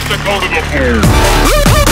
Dakota the Fool.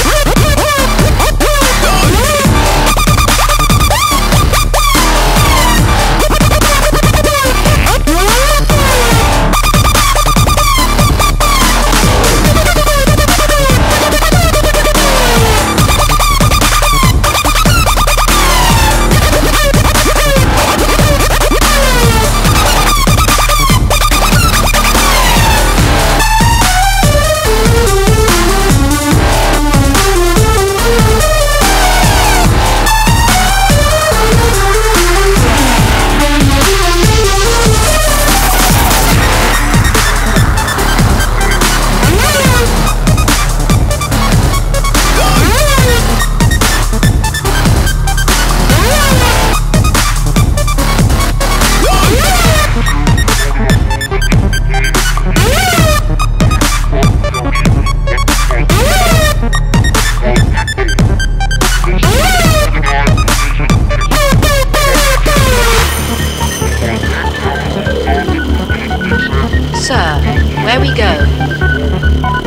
Where we go?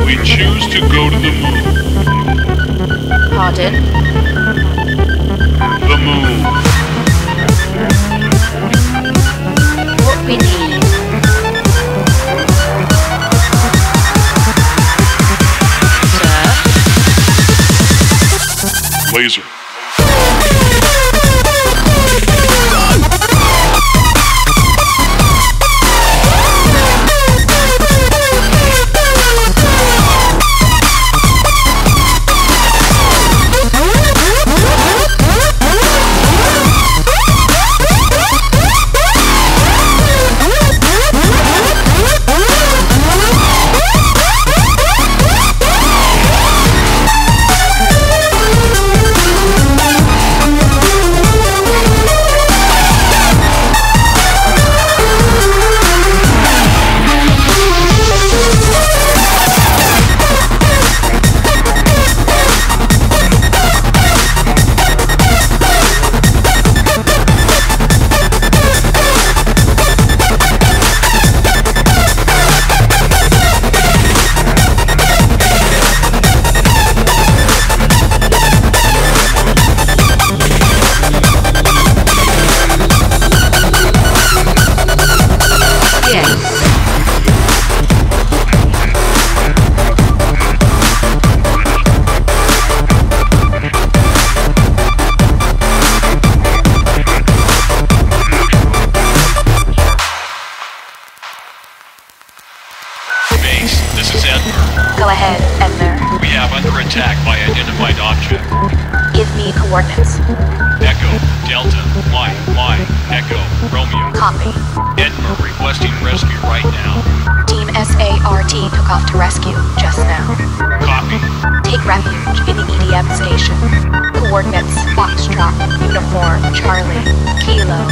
We choose to go to the moon. Pardon? The moon. What we need? Go ahead, Edmmer. We have under attack by identified object. Give me coordinates. Echo, Delta, Mike, Mike, Echo, Romeo. Copy. Edmmer requesting rescue right now. Team SART took off to rescue just now. Copy. Take refuge in the EDM station. Coordinates Foxtrot, Uniform, Charlie, Kilo,